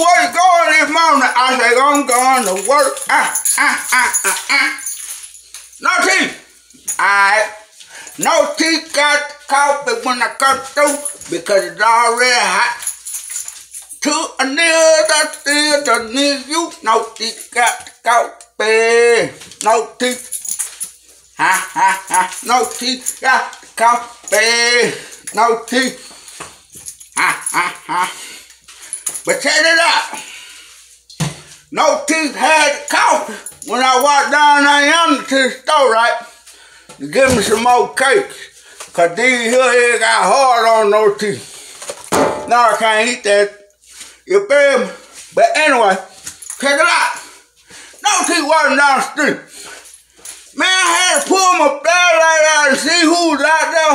where you going this morning? I said, I'm going to work. Ah, ah, ah, ah, ah. No teeth. Alright. No teeth got coffee when I come through because it's already hot. To another still to need you. No teeth got coffee. No teeth. Ha ha ha. No teeth got coffee. No teeth. Ha ha ha. But check it out. No teeth had coffee when I walked down I yonder to the store, right? To give me some more cakes. Cause these here got hard on those teeth. Now I can't eat that. You feel me? But anyway, check it out. No teeth walking down the street. Man, I had to pull my flashlight out and see who was out there.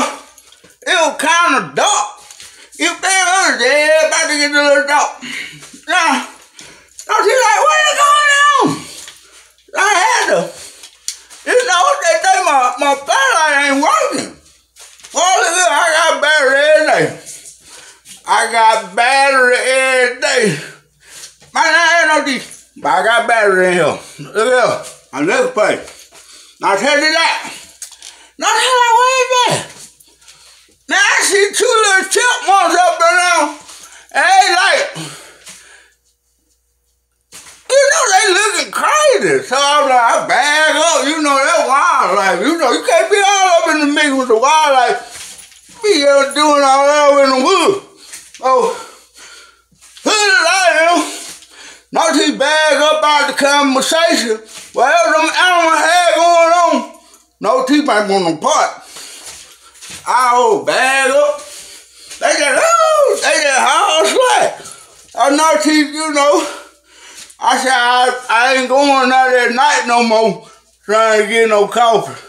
It was kind of dark. You feel me? Yeah, about to get a little dark. Now, no, she's like, what is going on? I had to, you know, they think my, my flashlight ain't working. Well, look I got battery every day. I got battery every day. Man, I ain't no these, but I got battery in here. Look here, on this place. Now tell you that. Now tell you what is that? Now I see two little chipmunks up in there. And they like, you know, they So I'm like, I bag up. You know, that wildlife. You know, you can't be all up in the mix with the wildlife. Be out doing all that in the woods. Oh, who did I am? Not to bag up out the conversation. Whatever them animals had going on, no teeth ain't gonna part. I old bag up. They just, oh, they just hard slack. I know teeth, you know. I said, I, I ain't going out at night no more trying to get no coffee.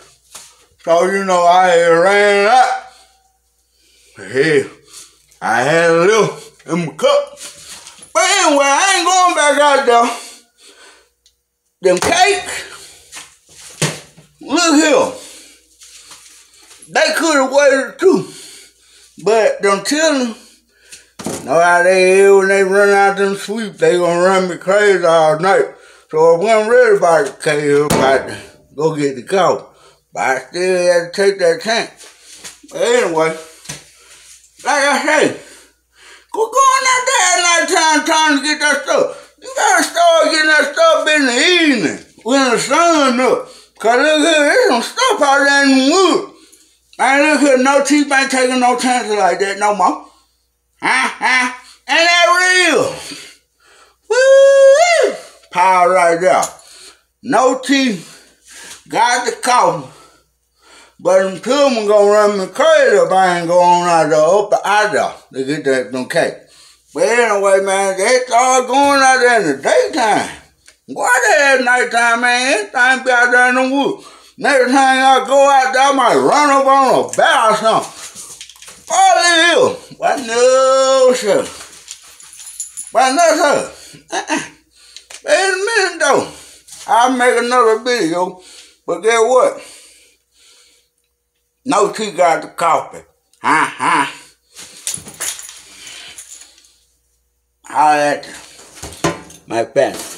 So, you know, I ran up. Hell, I had a little in my cup. But anyway, I ain't going back out there. Them cakes, look here. They could have waited too. But them children, know how they is when they run out them sleep, they gonna run me crazy all night. So I wasn't ready about the cave, about to go get the cow. But I still had to take that tank. But anyway, like I say, go going out there at night time trying to get that stuff. You gotta start getting that stuff in the evening when the sun up. Cause look here, there's some stuff out there in the woods. Man, look here, no teeth ain't taking no chances like that no more. Huh? Huh? Ain't that real? Woo! Power right there. No teeth. Got the coffee. But them children gonna run me crazy if I ain't going out there up out there to get that them cake. But anyway, man, they all going out there in the daytime. Why there at nighttime, man? Anything be out there in the woods. Next time I go out there, I might run up on a bear or something. It is. But no, sir. But no, sir. Uh-uh. Wait a minute, though. I'll make another video. But guess what? No tea got the coffee. Huh, huh. All that, my friend.